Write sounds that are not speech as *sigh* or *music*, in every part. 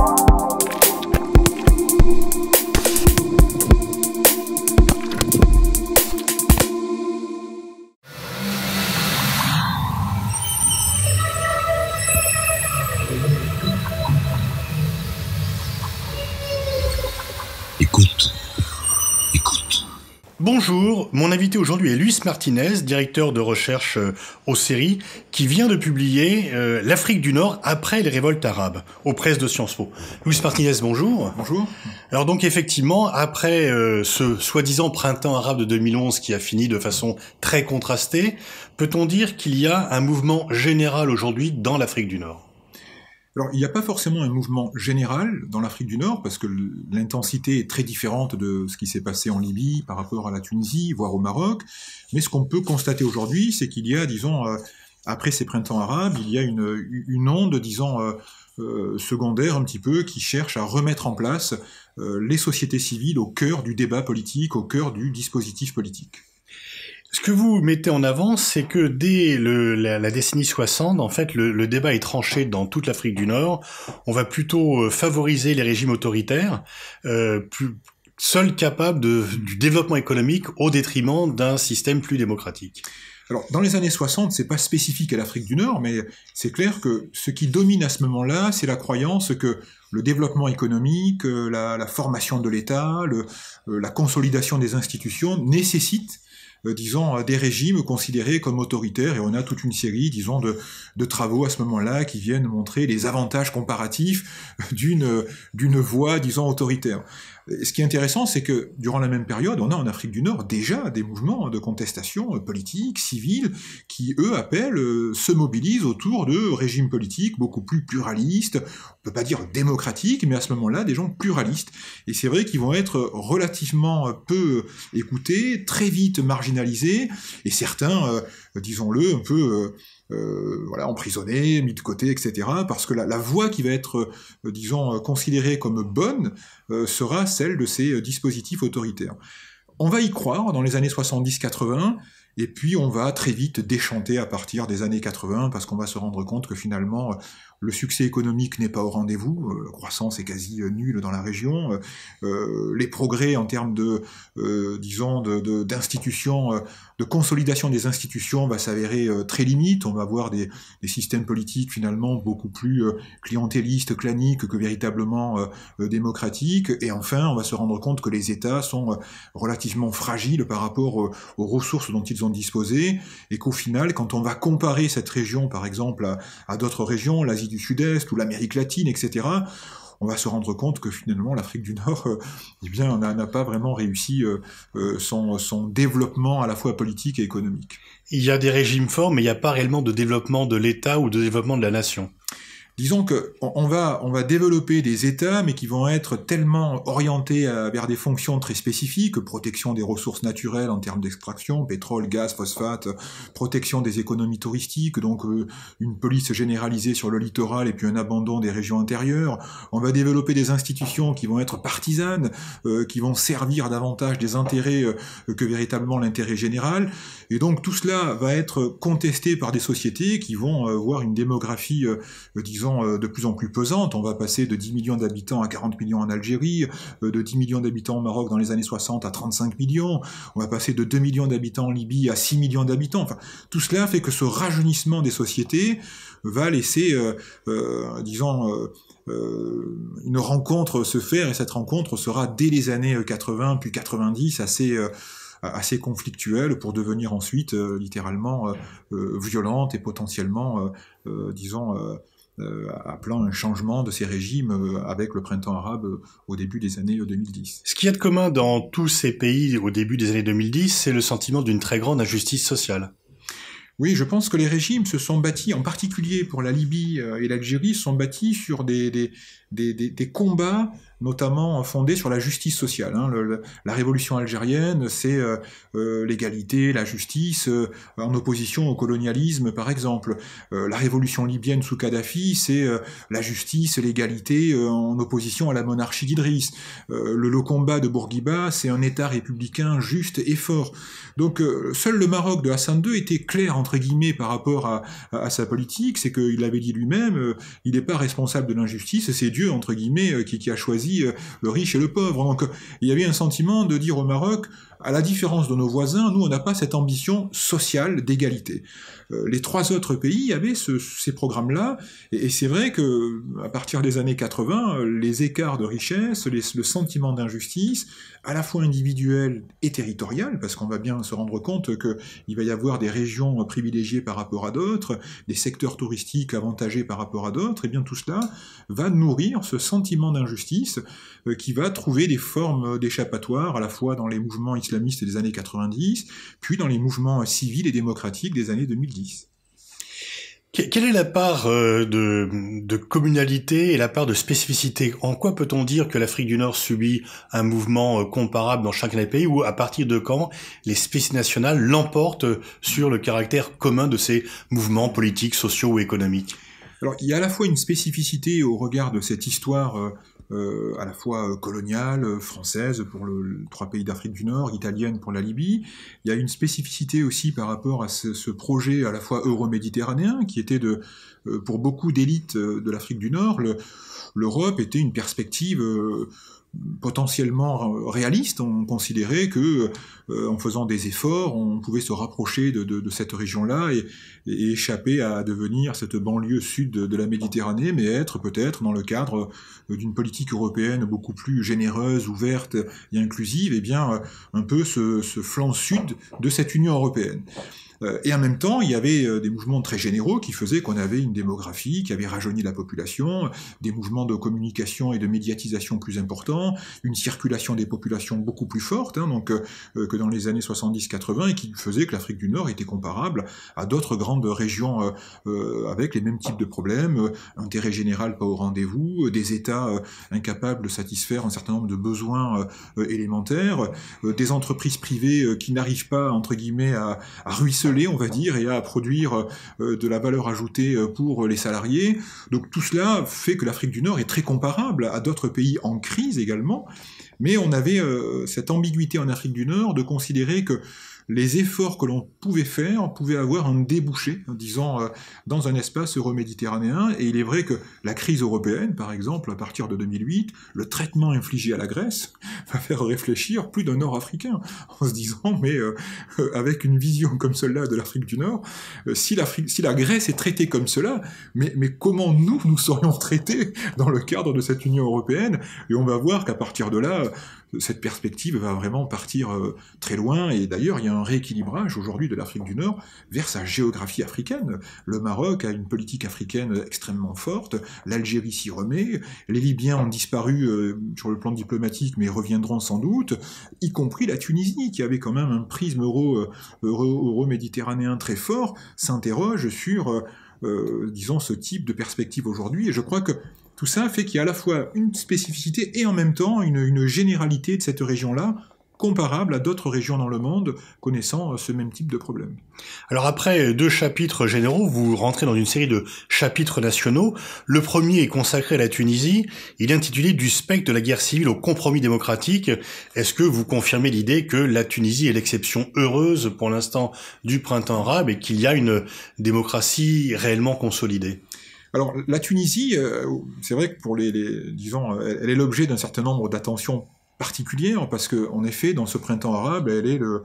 Bye. Bonjour, mon invité aujourd'hui est Luis Martinez, directeur de recherche euh, au CERI, qui vient de publier euh, L'Afrique du Nord après les révoltes arabes aux presses de Sciences Po. Luis Martinez, bonjour. Bonjour. Alors donc effectivement, après euh, ce soi-disant printemps arabe de 2011 qui a fini de façon très contrastée, peut-on dire qu'il y a un mouvement général aujourd'hui dans l'Afrique du Nord? Alors, il n'y a pas forcément un mouvement général dans l'Afrique du Nord, parce que l'intensité est très différente de ce qui s'est passé en Libye par rapport à la Tunisie, voire au Maroc. Mais ce qu'on peut constater aujourd'hui, c'est qu'il y a, disons, euh, après ces printemps arabes, il y a une, onde, disons, euh, euh, secondaire un petit peu, qui cherche à remettre en place les sociétés civiles au cœur du débat politique, au cœur du dispositif politique. Ce que vous mettez en avant, c'est que dès la, décennie 60, en fait, le, débat est tranché dans toute l'Afrique du Nord. On va plutôt euh, favoriser les régimes autoritaires, euh, plus, seuls capables de, du développement économique au détriment d'un système plus démocratique. Alors, dans les années 60, c'est pas spécifique à l'Afrique du Nord, mais c'est clair que ce qui domine à ce moment-là, c'est la croyance que le développement économique, euh, la, la formation de l'État, la consolidation des institutions nécessitent euh, disons, euh, des régimes considérés comme autoritaires, et on a toute une série, disons, de, de travaux à ce moment-là qui viennent montrer les avantages comparatifs *laughs* d'une d'une voie, disons, autoritaire ce qui est intéressant, c'est que durant la même période, on a en Afrique du Nord déjà des mouvements de contestation politique, civile, qui, eux, appellent, euh, se mobilisent autour de régimes politiques beaucoup plus pluralistes, on peut pas dire démocratiques, mais à ce moment-là, des gens pluralistes. Et c'est vrai qu'ils vont être relativement peu écoutés, très vite marginalisés, et certains, euh, disons-le, un peu... Euh, euh, voilà, emprisonné, mis de côté, etc. Parce que la, voie qui va être, euh, disons, considérée comme bonne euh, sera celle de ces dispositifs autoritaires. On va y croire dans les années 70-80, et puis on va très vite déchanter à partir des années 80, parce qu'on va se rendre compte que finalement, le succès économique n'est pas au rendez-vous, euh, la croissance est quasi euh, nulle dans la région, euh, les progrès en termes de, disons, d'institutions, de, consolidation des institutions va s'avérer très limite, on va avoir des, des, systèmes politiques finalement beaucoup plus clientélistes, claniques que véritablement démocratiques, et enfin on va se rendre compte que les États sont relativement fragiles par rapport aux, ressources dont ils ont disposé, et qu'au final, quand on va comparer cette région par exemple à, d'autres régions, l'Asie du Sud-Est ou l'Amérique latine, etc., on va se rendre compte que finalement l'Afrique du Nord, euh, eh bien, n'a pas vraiment réussi euh, euh, son, développement à la fois politique et économique. Il y a des régimes forts, mais il n'y a pas réellement de développement de l'État ou de développement de la nation. Disons que on va, on va développer des États, mais qui vont être tellement orientés vers des fonctions très spécifiques, protection des ressources naturelles en termes d'extraction, pétrole, gaz, phosphate, protection des économies touristiques, donc euh, une police généralisée sur le littoral et puis un abandon des régions intérieures. On va développer des institutions qui vont être partisanes, euh, qui vont servir davantage des intérêts euh, que véritablement l'intérêt général. Et donc tout cela va être contesté par des sociétés qui vont voir une démographie, disons, euh, de plus en plus pesante. On va passer de 10 millions d'habitants à 40 millions en Algérie, euh, de 10 millions d'habitants au Maroc dans les années 60 à 35 millions. On va passer de 2 millions d'habitants en Libye à 6 millions d'habitants. Tout cela fait que ce rajeunissement des sociétés va laisser, euh, disons, une rencontre se faire, et cette rencontre sera dès les années 80 puis 90 assez conflictuelle pour devenir ensuite littéralement violente et potentiellement, disons, appelant un changement de ces régimes euh, avec le printemps arabe euh, au début des années 2010. Ce qu'il y a de commun dans tous ces pays au début des années 2010, c'est le sentiment d'une très grande injustice sociale. Oui, je pense que les régimes se sont bâtis, en particulier pour la Libye et l'Algérie, se sont bâtis sur des, des, des, combats notamment fondée sur la justice sociale. Hein. la révolution algérienne, c'est euh, euh, l'égalité, la justice, euh, en opposition au colonialisme, par exemple. la révolution libyenne sous Kadhafi, c'est la justice, l'égalité, en opposition à la monarchie d'Idriss. le, combat de Bourguiba, c'est un État républicain juste et fort. Donc seul le Maroc de Hassan II était clair, entre guillemets, par rapport à, à sa politique, c'est qu'il avait dit lui-même, il n'est pas responsable de l'injustice, c'est Dieu Entre guillemets qui, qui a choisi le riche et le pauvre. Donc il y avait un sentiment de dire au Maroc à la différence de nos voisins, nous, on n'a pas cette ambition sociale d'égalité. Euh, les trois autres pays avaient ces programmes-là, et, c'est vrai que à partir des années 80, les écarts de richesse, le sentiment d'injustice, à la fois individuel et territorial, parce qu'on va bien se rendre compte qu'il va y avoir des régions privilégiées par rapport à d'autres, des secteurs touristiques avantagés par rapport à d'autres, et bien tout cela va nourrir ce sentiment d'injustice euh, qui va trouver des formes d'échappatoire à la fois dans les mouvements islamistes des années 90, puis dans les mouvements civils et démocratiques des années 2010. Quelle est la part euh, de, communalité et la part de spécificité? En quoi peut-on dire que l'Afrique du Nord subit un mouvement euh, comparable dans chacun des pays ou à partir de quand les spécificités nationales l'emportent sur le caractère commun de ces mouvements politiques, sociaux ou économiques? Alors il y a à la fois une spécificité au regard de cette histoire euh, à la fois coloniale, française pour le, trois pays d'Afrique du Nord, italienne pour la Libye. Il y a une spécificité aussi par rapport à ce, ce projet à la fois euro-méditerranéen qui était de, euh, pour beaucoup d'élites euh, de l'Afrique du Nord, l'Europe était une perspective potentiellement réaliste. On considérait que, euh, en faisant des efforts, on pouvait se rapprocher de, cette région-là et, échapper à devenir cette banlieue sud de, la Méditerranée, mais être peut-être dans le cadre d'une politique européenne beaucoup plus généreuse, ouverte et inclusive, et eh bien euh, un peu ce flanc sud de cette Union européenne. Euh, et en même temps, il y avait euh, des mouvements très généraux qui faisaient qu'on avait une démographie qui avait rajeuni la population, des mouvements de communication et de médiatisation plus importants, une circulation des populations beaucoup plus forte hein, donc, euh, que dans les années 70-80 et qui faisait que l'Afrique du Nord était comparable à d'autres grandes régions avec les mêmes types de problèmes, intérêt général pas au rendez-vous, des États incapables de satisfaire un certain nombre de besoins élémentaires, des entreprises privées qui n'arrivent pas, entre guillemets, à, à ruisseler on va dire, et à produire euh, de la valeur ajoutée euh, pour les salariés. Donc tout cela fait que l'Afrique du Nord est très comparable à d'autres pays en crise également. Mais on avait euh, cette ambiguïté en Afrique du Nord de considérer que les efforts que l'on pouvait faire pouvaient avoir un débouché, disons, euh, dans un espace euro-méditerranéen. Et il est vrai que la crise européenne, par exemple, à partir de 2008, le traitement infligé à la Grèce *laughs* va faire réfléchir plus d'un Nord-Africain, en se disant, mais euh, euh, avec une vision comme celle-là de l'Afrique du Nord, si, si, la Grèce est traitée comme cela, mais, mais comment nous, nous serions traités dans le cadre de cette Union européenne? Et on va voir qu'à partir de là, cette perspective va vraiment partir euh, très loin. Et d'ailleurs, il y a un rééquilibrage aujourd'hui de l'Afrique du Nord vers sa géographie africaine. Le Maroc a une politique africaine extrêmement forte, l'Algérie s'y remet, les Libyens ont disparu euh, sur le plan diplomatique, mais reviendront sans doute, y compris la Tunisie, qui avait quand même un prisme euro, euh, très fort, s'interroge sur... disons, ce type de perspective aujourd'hui. Et je crois que tout ça fait qu'il y a à la fois une spécificité et en même temps une, généralité de cette région-là comparable à d'autres régions dans le monde connaissant euh, ce même type de problème. Alors après deux chapitres généraux, vous rentrez dans une série de chapitres nationaux. Le premier est consacré à la Tunisie. Il est intitulé Du spectre de la guerre civile au compromis démocratique. Est-ce que vous confirmez l'idée que la Tunisie est l'exception heureuse pour l'instant du printemps arabe et qu'il y a une démocratie réellement consolidée? Alors la Tunisie, euh, c'est vrai que pour les, disons, elle est l'objet d'un certain nombre d'attentions particulières parce que en effet, dans ce printemps arabe, elle est le,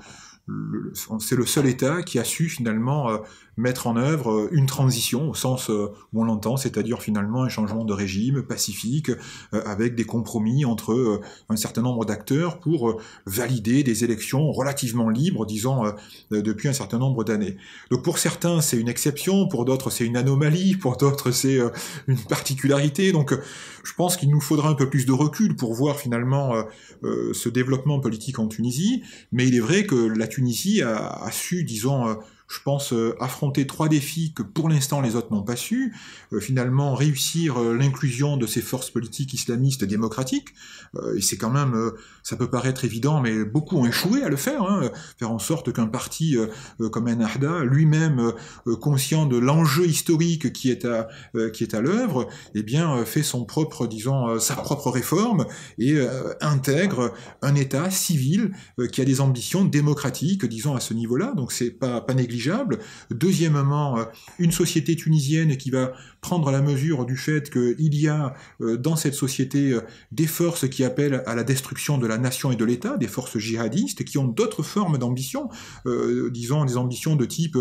c'est le seul État qui a su finalement euh, mettre en œuvre euh, une transition au sens euh, où on l'entend, c'est-à-dire finalement un changement de régime pacifique avec des compromis entre un certain nombre d'acteurs pour valider des élections relativement libres, disons, depuis un certain nombre d'années. Donc pour certains c'est une exception, pour d'autres c'est une anomalie, pour d'autres c'est une particularité. Donc je pense qu'il nous faudra un peu plus de recul pour voir finalement ce développement politique en Tunisie, mais il est vrai que la Tunisie a, su, disons, je pense, euh, affronter trois défis que pour l'instant les autres n'ont pas su. Euh, finalement, réussir euh, l'inclusion de ces forces politiques islamistes démocratiques. et c'est quand même, ça peut paraître évident, mais beaucoup ont échoué à le faire. Hein, faire en sorte qu'un parti comme Ennahda, lui-même conscient de l'enjeu historique qui est à qui à l'œuvre, eh bien fait son propre, disons, sa propre réforme et intègre un État civil qui a des ambitions démocratiques, disons à ce niveau-là. Donc c'est pas pas négligeable Deuxièmement, une société tunisienne qui va prendre la mesure du fait qu'il y a dans cette société des forces qui appellent à la destruction de la nation et de l'État, des forces djihadistes qui ont d'autres formes d'ambition, disons des ambitions de type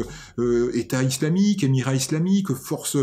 État islamique, Émirat islamique, force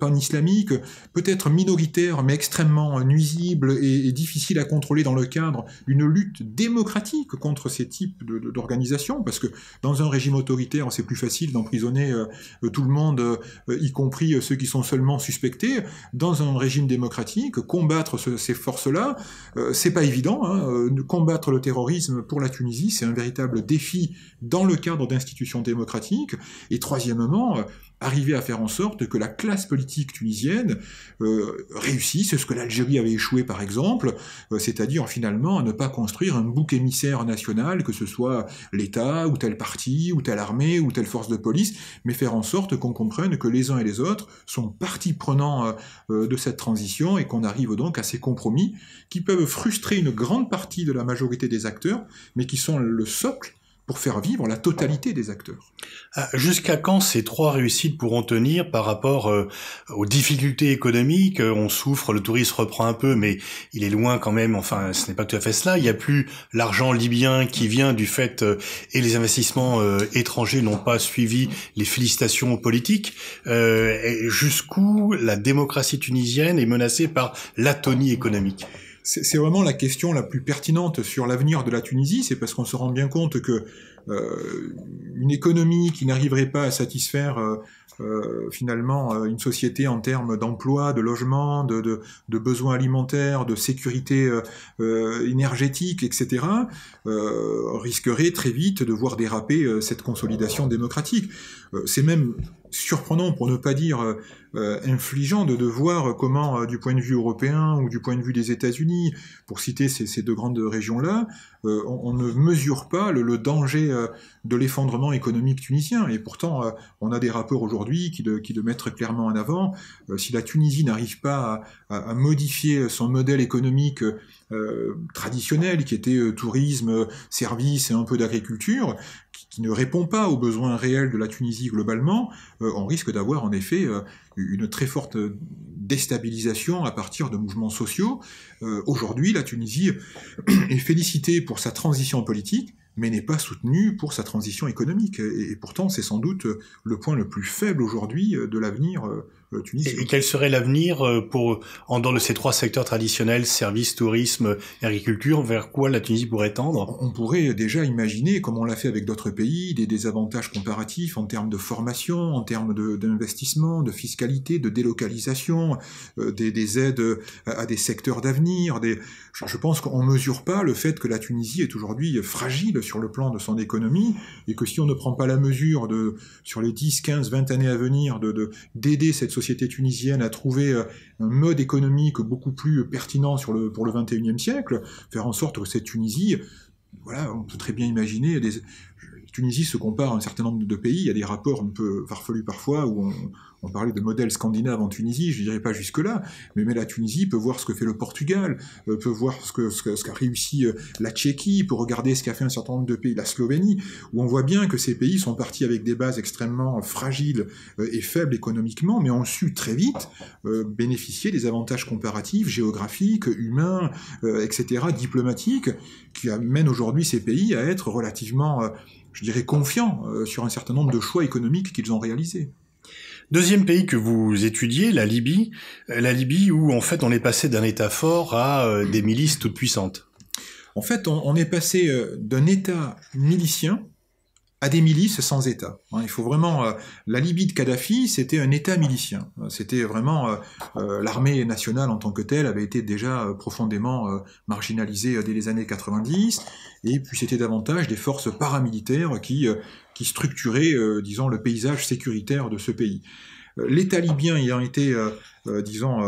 pan-islamique, peut-être minoritaire mais extrêmement nuisible et, et difficile à contrôler dans le cadre d'une lutte démocratique contre ces types d'organisations, parce que dans un régime autoritaire, c'est plus facile d'emprisonner euh, tout le monde, euh, y compris ceux qui sont seulement suspectés. Dans un régime démocratique, combattre ces forces-là, euh, c'est pas évident. Hein. Combattre le terrorisme pour la Tunisie, c'est un véritable défi dans le cadre d'institutions démocratiques. Et troisièmement, arriver à faire en sorte que la classe politique tunisienne euh, réussisse. Ce que l'Algérie avait échoué par exemple, euh, c'est-à-dire finalement à ne pas construire un bouc émissaire national, que ce soit l'État ou tel parti ou telle armée ou telle force de police, mais faire en sorte qu'on comprenne que les uns et les autres sont partie prenants euh, de cette transition et qu'on arrive donc à ces compromis qui peuvent frustrer une grande partie de la majorité des acteurs, mais qui sont le socle pour faire vivre la totalité des acteurs. Ah, jusqu'à quand ces trois réussites pourront tenir par rapport euh, aux difficultés économiques? On souffre, le tourisme reprend un peu, mais il est loin quand même. Enfin, ce n'est pas tout à fait cela. Il n'y a plus l'argent libyen qui vient du fait euh, et les investissements euh, étrangers n'ont pas suivi les félicitations politiques. Jusqu'où la démocratie tunisienne est menacée par l'atonie économique? C'est vraiment la question la plus pertinente sur l'avenir de la Tunisie, c'est parce qu'on se rend bien compte que euh, une économie qui n'arriverait pas à satisfaire euh, euh, finalement une société en termes d'emploi, de logement, de, de, besoins alimentaires, de sécurité énergétique, etc., risquerait très vite de voir déraper cette consolidation démocratique. c'est même surprenant, pour ne pas dire euh, euh, infligeant, de, de voir comment, euh, du point de vue européen ou du point de vue des États-Unis, pour citer ces, deux grandes régions-là, on, ne mesure pas le, danger de l'effondrement économique tunisien. Et pourtant, on a des rapports aujourd'hui qui, qui, le mettent clairement en avant. si la Tunisie n'arrive pas à, modifier son modèle économique traditionnel, qui était tourisme, services et un peu d'agriculture, qui, ne répond pas aux besoins réels de la Tunisie globalement, euh, on risque d'avoir en effet euh, une très forte déstabilisation à partir de mouvements sociaux. Euh, aujourd'hui, la Tunisie *clears throat* est félicitée pour sa transition politique, mais n'est pas soutenue pour sa transition économique. Et, pourtant, c'est sans doute le point le plus faible aujourd'hui de l'avenir et, quel serait l'avenir euh, pour, en dehors de ces trois secteurs traditionnels, services, tourisme et agriculture, vers quoi la Tunisie pourrait tendre? On pourrait déjà imaginer, comme on l'a fait avec d'autres pays, des, des, avantages comparatifs en termes de formation, en termes d'investissement, de, fiscalité, de délocalisation, euh, des, des, aides à, des secteurs d'avenir. Des... Je, je, pense qu'on ne mesure pas le fait que la Tunisie est aujourd'hui fragile sur le plan de son économie et que si on ne prend pas la mesure de, sur les 10, 15, 20 années à venir d'aider de, cette société tunisienne a trouvé euh, un mode économique beaucoup plus pertinent le, pour le 21e siècle, faire en sorte que cette Tunisie, voilà, on peut très bien imaginer, des, Tunisie se compare à un certain nombre de pays, il y a des rapports un peu farfelus parfois où on, parlait de modèle scandinave en Tunisie, je ne dirais pas jusque-là, mais, mais, la Tunisie peut voir ce que fait le Portugal, euh, peut voir ce qu'a ce ce réussi euh, la Tchéquie, peut regarder ce qu'a fait un certain nombre de pays, la Slovénie, où on voit bien que ces pays sont partis avec des bases extrêmement fragiles euh, et faibles économiquement, mais ont su très vite bénéficier des avantages comparatifs, géographiques, humains, etc., diplomatiques, qui amènent aujourd'hui ces pays à être relativement, je dirais, confiants sur un certain nombre de choix économiques qu'ils ont réalisés. Deuxième pays que vous étudiez, la Libye, euh, la Libye où en fait on est passé d'un État fort à euh, des milices toutes puissantes. En fait, on, est passé euh, d'un État milicien à des milices sans État. Hein, il faut vraiment la Libye de Kadhafi, c'était un État milicien. C'était vraiment l'armée nationale en tant que telle avait été déjà profondément marginalisée dès les années 90, et puis c'était davantage des forces paramilitaires qui qui structurait, euh, disons, le paysage sécuritaire de ce pays. Euh, L'État libyen ayant été, euh, disons,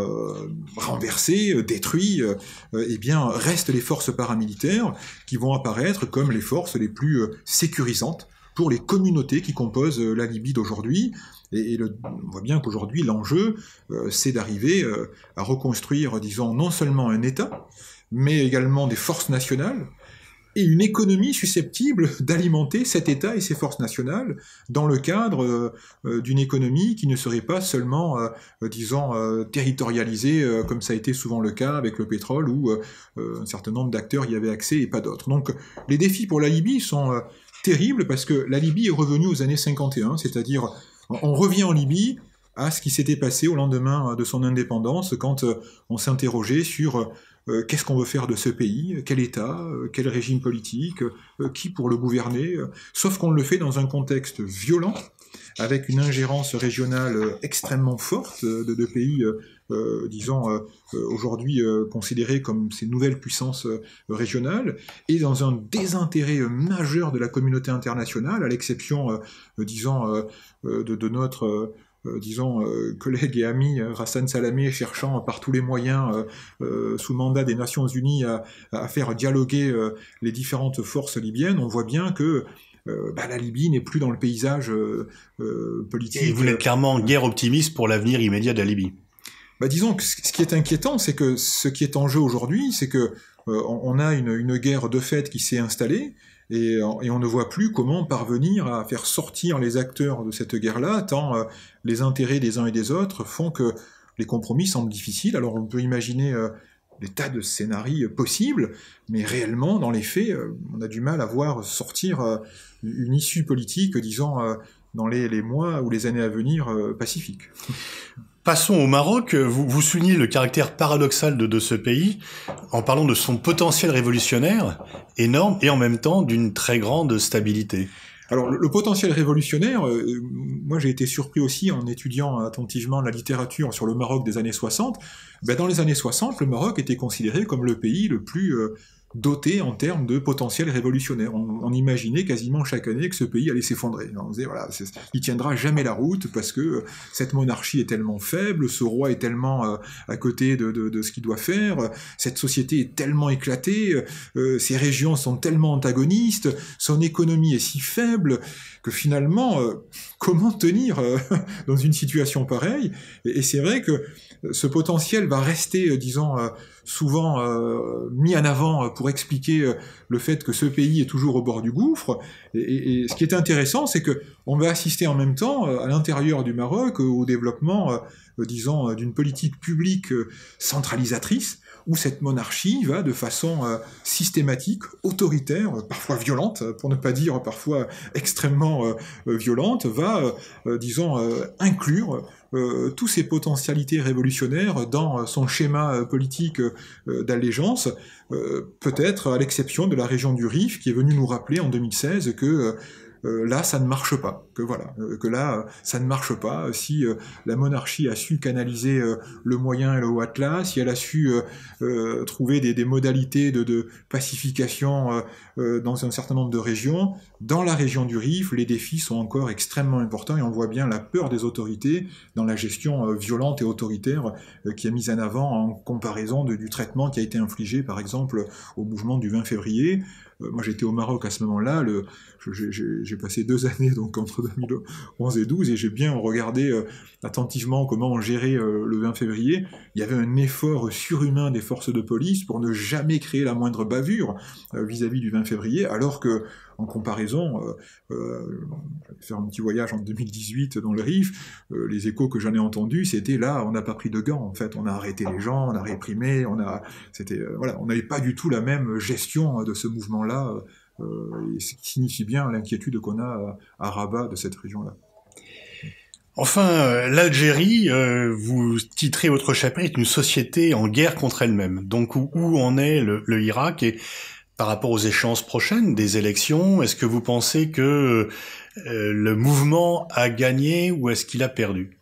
renversé, détruit, eh bien, restent les forces paramilitaires qui vont apparaître comme les forces les plus sécurisantes pour les communautés qui composent la Libye d'aujourd'hui. Et, on voit bien qu'aujourd'hui, l'enjeu, c'est d'arriver à reconstruire, disons, non seulement un État, mais également des forces nationales et une économie susceptible d'alimenter cet État et ses forces nationales dans le cadre euh, euh, d'une économie qui ne serait pas seulement, euh, disons, territorialisée comme ça a été souvent le cas avec le pétrole où un certain nombre d'acteurs y avaient accès et pas d'autres. Donc les défis pour la Libye sont terribles parce que la Libye est revenue aux années 51, c'est-à-dire on revient en Libye à ce qui s'était passé au lendemain de son indépendance quand on s'interrogeait sur euh, qu'est-ce qu'on veut faire de ce pays, quel État, euh, quel régime politique, euh, qui pour le gouverner, sauf qu'on le fait dans un contexte violent, avec une ingérence régionale extrêmement forte de, pays, disons, aujourd'hui considérés comme ces nouvelles puissances régionales, et dans un désintérêt majeur de la communauté internationale, à l'exception, disons, de, notre euh, disons, euh, collègue et ami euh, Hassan Salamé cherchant par tous les moyens, sous mandat des Nations Unies, à, faire dialoguer les différentes forces libyennes, on voit bien que bah, la Libye n'est plus dans le paysage politique. Et vous êtes clairement en guerre optimiste pour l'avenir immédiat de la Libye. Bah, disons que ce qui est inquiétant, c'est que ce qui est en jeu aujourd'hui, c'est que on a une, une, guerre de fait qui s'est installée, et, on ne voit plus comment parvenir à faire sortir les acteurs de cette guerre-là, tant euh, les intérêts des uns et des autres font que les compromis semblent difficiles. Alors on peut imaginer euh, des tas de scénarios possibles, mais réellement, dans les faits, euh, on a du mal à voir sortir une issue politique, disons, dans les, les, mois ou les années à venir pacifiques. Passons au Maroc. Vous, vous soulignez le caractère paradoxal de, ce pays en parlant de son potentiel révolutionnaire énorme et en même temps d'une très grande stabilité. Alors le, potentiel révolutionnaire, euh, moi j'ai été surpris aussi en étudiant attentivement la littérature sur le Maroc des années 60. Ben, dans les années 60, le Maroc était considéré comme le pays le plus euh, doté en termes de potentiel révolutionnaire. On, imaginait quasiment chaque année que ce pays allait s'effondrer. On disait, voilà, il tiendra jamais la route parce que euh, cette monarchie est tellement faible, ce roi est tellement euh, à côté de, de, ce qu'il doit faire, cette société est tellement éclatée, euh, ces régions sont tellement antagonistes, son économie est si faible que finalement, comment tenir *laughs* dans une situation pareille Et, c'est vrai que ce potentiel va rester, disons, souvent euh, mis en avant pour expliquer euh, le fait que ce pays est toujours au bord du gouffre. Et, ce qui est intéressant, c'est que on va assister en même temps, euh, à l'intérieur du Maroc, au développement, disons, d'une politique publique centralisatrice, où cette monarchie va de façon systématique, autoritaire, parfois violente, pour ne pas dire parfois extrêmement violente, va, disons, inclure euh, tous ces potentialités révolutionnaires dans euh, son schéma euh, politique d'allégeance, peut-être à l'exception de la région du Rif, qui est venue nous rappeler en 2016 que là ça ne marche pas, que voilà, euh, que là ça ne marche pas. Si euh, la monarchie a su canaliser le moyen et le atlas, si elle a su trouver des, modalités de, pacification dans un certain nombre de régions, dans la région du Rif, les défis sont encore extrêmement importants et on voit bien la peur des autorités dans la gestion violente et autoritaire qui est mise en avant en comparaison du traitement qui a été infligé par exemple au mouvement du 20 février. Euh, moi j'étais au Maroc à ce moment-là, j'ai passé deux *laughs* années donc entre 2011 et 12 et j'ai bien regardé euh, attentivement comment on gérait euh, le 20 février. Il y avait un effort surhumain des forces de police pour ne jamais créer la moindre bavure vis-à-vis -vis du 20 février, alors que en comparaison, euh, euh, faire un petit voyage en 2018 dans le Rif, euh, les échos que j'en ai entendus, c'était là, on n'a pas pris de gants, en fait, on a arrêté les gens, on a réprimé, on a, c'était, euh, voilà, on n'avait pas du tout la même gestion de ce mouvement-là, ce qui signifie bien l'inquiétude qu'on a à Rabat de cette région-là. Enfin, l'Algérie, vous titrez votre chapitre, une société en guerre contre elle-même. Donc où, où en est le, le Irak et par rapport aux échéances prochaines des élections, est-ce que vous pensez que euh, le mouvement a gagné ou est-ce qu'il a perdu?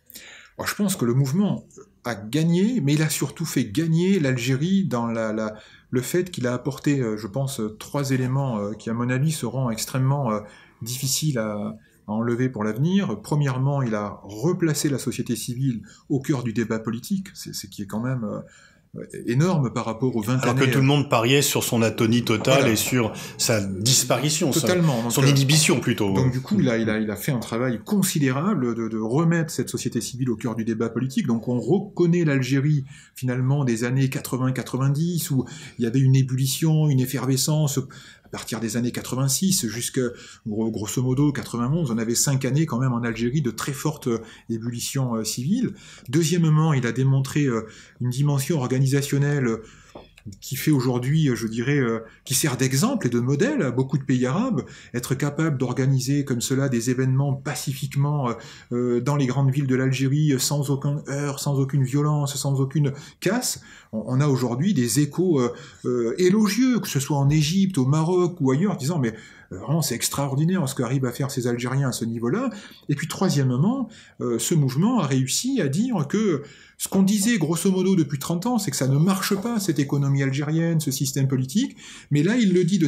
Je pense que le mouvement a gagné, mais il a surtout fait gagner l'Algérie dans la, le fait qu'il a apporté, euh, je pense, trois éléments euh, qui, à mon avis, seront extrêmement difficiles à, enlever pour l'avenir. Premièrement, il a replacé la société civile au cœur du débat politique, c'est ce qui est quand même énorme par rapport aux 20 Alors que tout le monde pariait sur son atonie totale et sur sa disparition, Totalement. son, euh, inhibition plutôt. Donc du coup, il a, il a, il a fait un travail considérable de, de, remettre cette société civile au cœur du débat politique. Donc on reconnaît l'Algérie finalement des années 80-90 où il y avait une ébullition, une effervescence à partir des années 86 jusqu'à grosso modo 91, on avait cinq années quand même en Algérie de très forte ébullition civile. Deuxièmement, il a démontré une dimension organisationnelle qui fait aujourd'hui, je dirais, euh, qui sert d'exemple et de modèle à beaucoup de pays arabes, être capable d'organiser comme cela des événements pacifiquement euh, euh, dans les grandes villes de l'Algérie, sans aucun heurt, sans aucune violence, sans aucune casse. On, a aujourd'hui des échos élogieux, que ce soit en Égypte, au Maroc ou ailleurs, disant mais Vraiment, c'est extraordinaire ce qu'arrivent à faire ces Algériens à ce niveau-là. Et puis, troisièmement, ce mouvement a réussi à dire que ce qu'on disait grosso modo depuis 30 ans, c'est que ça ne marche pas, cette économie algérienne, ce système politique, mais là il le dit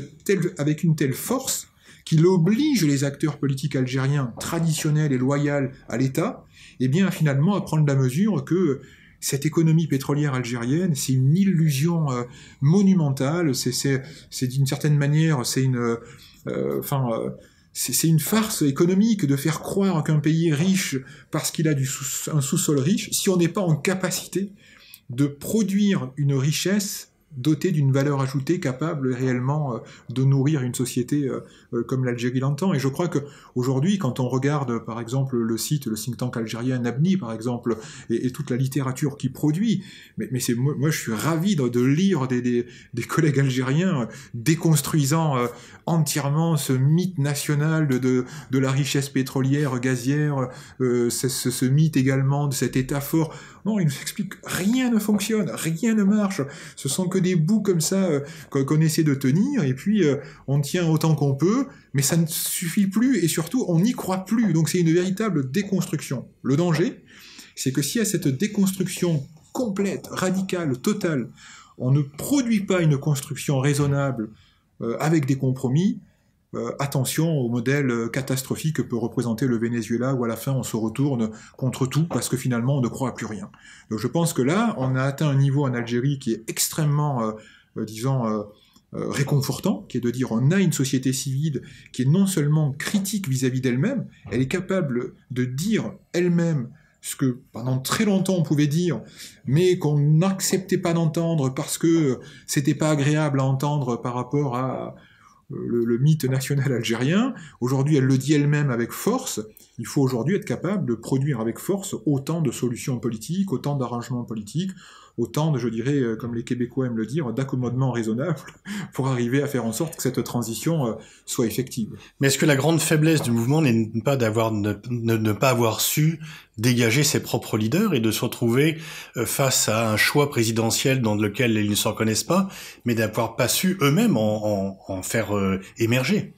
avec une telle force qu'il oblige les acteurs politiques algériens traditionnels et loyaux à l'État, eh bien finalement à prendre la mesure que cette économie pétrolière algérienne, c'est une illusion euh, monumentale, c'est d'une certaine manière, c'est une... Euh, euh, c'est une farce économique de faire croire qu'un pays est riche parce qu'il a un sous-sol riche si on n'est pas en capacité de produire une richesse doté d'une valeur ajoutée capable réellement euh, de nourrir une société euh, euh, comme l'Algérie l'entend. Et je crois que aujourd'hui, quand on regarde par exemple le site, le think tank algérien Nabni par exemple, et, toute la littérature qui produit, mais, mais c'est moi, je suis ravi de, lire des, des, collègues algériens déconstruisant entièrement ce mythe national de, de, la richesse pétrolière, gazière, ce, ce, mythe également de cet État fort. Non, il nous explique rien ne fonctionne, rien ne marche. Ce sont des bouts comme ça euh, qu'on essaie de tenir, et puis euh, on tient autant qu'on peut, mais ça ne suffit plus, et surtout on n'y croit plus. Donc c'est une véritable déconstruction. Le danger, c'est que si à cette déconstruction complète, radicale, totale, on ne produit pas une construction raisonnable euh, avec des compromis, euh, attention au modèle euh, catastrophique que peut représenter le Venezuela où à la fin on se retourne contre tout parce que finalement on ne croit à plus rien. Donc je pense que là on a atteint un niveau en Algérie qui est extrêmement, euh, disons, réconfortant, qui est de dire on a une société civile qui est non seulement critique vis-à-vis d'elle-même, elle est capable de dire elle-même ce que pendant très longtemps on pouvait dire, mais qu'on n'acceptait pas d'entendre parce que c'était pas agréable à entendre par rapport à le, mythe national algérien. Aujourd'hui, elle le dit elle-même avec force. Il faut aujourd'hui être capable de produire avec force autant de solutions politiques, autant d'arrangements politiques, autant de, je dirais, euh, comme les Québécois aiment le dire, d'accommodements raisonnables *laughs* pour arriver à faire en sorte que cette transition euh, soit effective. Mais est-ce que la grande faiblesse du mouvement n'est pas d'avoir ne, ne, pas avoir su dégager ses propres leaders et de se retrouver euh, face à un choix présidentiel dans lequel ils ne s'en connaissent pas, mais d'avoir pas su eux-mêmes en, en, faire émerger?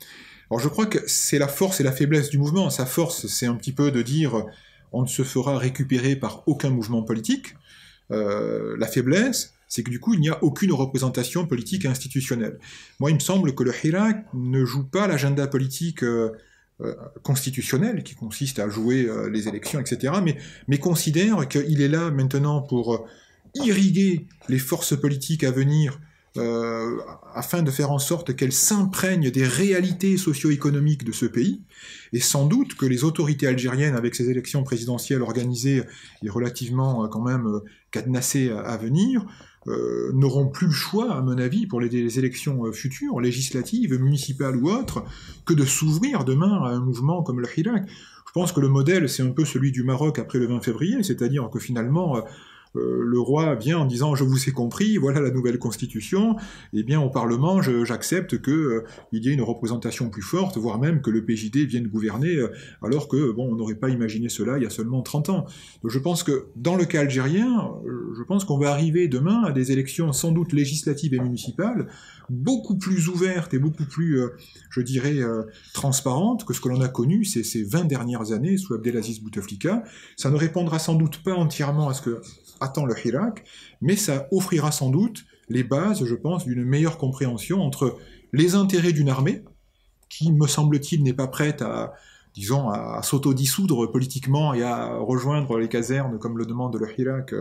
Alors je crois que c'est la force et la faiblesse du mouvement. Sa force, c'est un petit peu de dire on ne se fera récupérer par aucun mouvement politique. Euh, la faiblesse, c'est que du coup, il n'y a aucune représentation politique institutionnelle. Moi, il me semble que le Hirak ne joue pas l'agenda politique euh, euh, constitutionnel, qui consiste à jouer les élections, etc., mais considère qu'il est là maintenant pour irriguer les forces politiques à venir euh, afin de faire en sorte qu'elle s'imprègne des réalités socio-économiques de ce pays, et sans doute que les autorités algériennes, avec ces élections présidentielles organisées et relativement euh, quand même euh, cadenassées à, venir, n'auront plus le choix, à mon avis, pour les, élections futures, législatives, municipales ou autres, que de s'ouvrir demain à un mouvement comme le Hirak. Je pense que le modèle, c'est un peu celui du Maroc après le 20 février, c'est-à-dire que finalement, euh, le roi vient en disant je vous ai compris, voilà la nouvelle constitution, et eh bien au Parlement j'accepte qu'il euh, y ait une représentation plus forte, voire même que le PJD vienne gouverner, euh, alors que bon on n'aurait pas imaginé cela il y a seulement 30 ans. Donc je pense que dans le cas algérien, je pense qu'on va arriver demain à des élections sans doute législatives et municipales beaucoup plus ouvertes et beaucoup plus, je dirais, transparentes que ce que l'on a connu ces, ces 20 dernières années sous Abdelaziz Bouteflika. Ça ne répondra sans doute pas entièrement à ce que attend le Hirak, mais ça offrira sans doute les bases, je pense, d'une meilleure compréhension entre les intérêts d'une armée, qui, me semble-t-il, n'est pas prête à, disons, à s'auto-dissoudre politiquement et à rejoindre les casernes comme le demande le Hirak,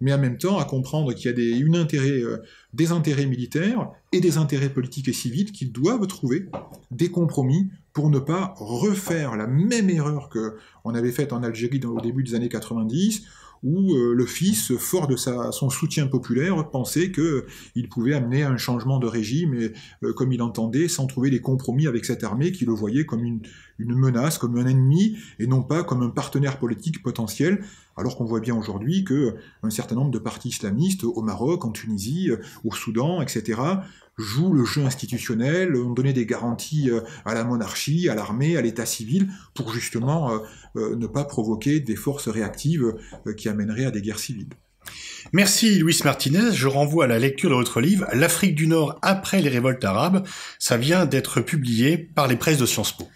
mais en même temps à comprendre qu'il y a euh, des intérêts militaires et des intérêts politiques et civils qu'ils doivent trouver des compromis pour ne pas refaire la même erreur que on avait faite en Algérie au début des années 90, où euh, le fils, fort de son soutien populaire, pensait qu'il pouvait amener un changement de régime et, euh, comme il entendait, sans trouver des compromis avec cette armée qui le voyait comme une, une menace, comme un ennemi, et non pas comme un partenaire politique potentiel, alors qu'on voit bien aujourd'hui que un certain nombre de partis islamistes au Maroc, en Tunisie, au Soudan, etc., jouent le jeu institutionnel, ont donné des garanties euh, à la monarchie, à l'armée, à l'état civil, pour justement euh, euh, ne pas provoquer des forces réactives qui amèneraient à des guerres civiles. Merci Luis Martinez. Je renvoie à la lecture de votre livre L'Afrique du Nord après les révoltes arabes. Ça vient d'être publié par les presses de Sciences Po.